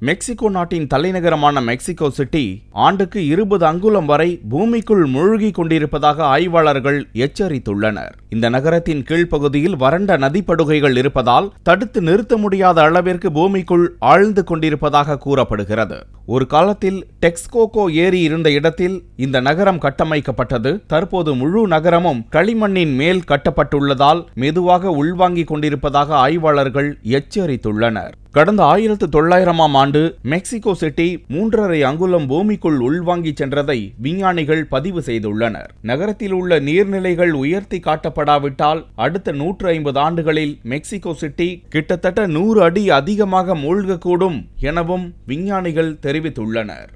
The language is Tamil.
மெக்சிகோ நாட்டின் தலைநகரமான மெக்சிகோ சிட்டி ஆண்டுக்கு இருபது அங்குலம் வரை பூமிக்குள் மூழ்கி கொண்டிருப்பதாக ஆய்வாளர்கள் எச்சரித்துள்ளனர். இந்த நகரத்தின் கீழ்ப்பகுதியில் வறண்ட நதிப்படுகைகள் இருப்பதால் தடுத்து நிறுத்த முடியாத அளவிற்கு பூமிக்குள் ஆழ்ந்து கொண்டிருப்பதாக கூறப்படுகிறது. ஒரு காலத்தில் டெக்ஸ்கோகோ ஏரி இருந்த இடத்தில் இந்த நகரம் கட்டமைக்கப்பட்டது. தற்போது முழு நகரமும் களிமண்ணின் மேல் கட்டப்பட்டுள்ளதால் மெதுவாக உள்வாங்கிக் கொண்டிருப்பதாக ஆய்வாளர்கள் எச்சரித்துள்ளனர். கடந்த ஆயிரத்து தொள்ளாயிரமாம் ஆண்டு மெக்சிகோ சிட்டி மூன்றரை அங்குலம் பூமிக்குள் உள்வாங்கி சென்றதை விஞ்ஞானிகள் பதிவு செய்துள்ளனர். நகரத்தில் உள்ள நீர்நிலைகள் உயர்த்தி காட்டப்படாவிட்டால் அடுத்த நூற்று ஐம்பது ஆண்டுகளில் மெக்சிகோ சிட்டி கிட்டத்தட்ட நூறு அடி அதிகமாக மூழ்கக்கூடும் எனவும் விஞ்ஞானிகள் தெரிவித்துள்ளனர்.